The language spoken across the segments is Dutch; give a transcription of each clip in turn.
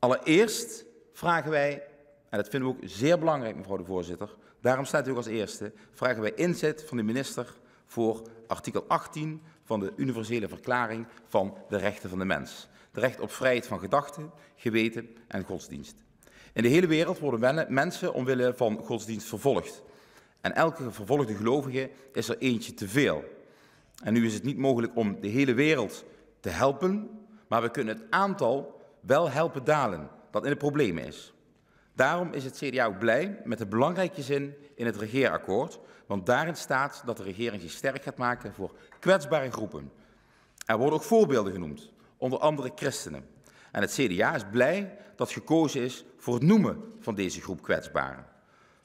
Allereerst vragen wij, en dat vinden we ook zeer belangrijk, mevrouw de voorzitter, daarom staat u ook als eerste, vragen wij inzet van de minister voor artikel 18 van de universele verklaring van de rechten van de mens. De recht op vrijheid van gedachten, geweten en godsdienst. In de hele wereld worden mensen omwille van godsdienst vervolgd. En elke vervolgde gelovige is er eentje te veel. En nu is het niet mogelijk om de hele wereld te helpen, maar we kunnen het aantal wel helpen dalen dat in de problemen is. Daarom is het CDA ook blij met de belangrijke zin in het regeerakkoord, want daarin staat dat de regering zich sterk gaat maken voor kwetsbare groepen. Er worden ook voorbeelden genoemd, onder andere christenen. En het CDA is blij dat gekozen is voor het noemen van deze groep kwetsbaren.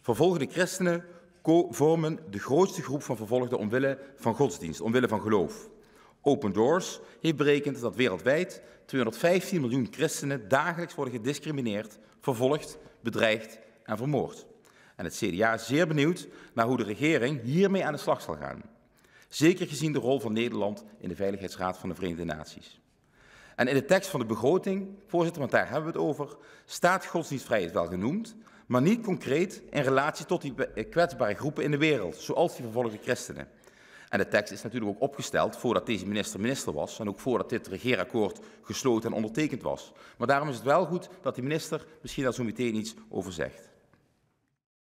Vervolgde christenen vormen de grootste groep van vervolgden omwille van godsdienst, omwille van geloof. Open Doors heeft berekend dat wereldwijd 215 miljoen christenen dagelijks worden gediscrimineerd, vervolgd, bedreigd en vermoord. En het CDA is zeer benieuwd naar hoe de regering hiermee aan de slag zal gaan. Zeker gezien de rol van Nederland in de Veiligheidsraad van de Verenigde Naties. En in de tekst van de begroting, voorzitter, want daar hebben we het over, staat godsdienstvrijheid wel genoemd, maar niet concreet in relatie tot die kwetsbare groepen in de wereld, zoals die vervolgde christenen. En de tekst is natuurlijk ook opgesteld voordat deze minister minister was en ook voordat dit regeerakkoord gesloten en ondertekend was. Maar daarom is het wel goed dat de minister misschien daar zo meteen iets over zegt.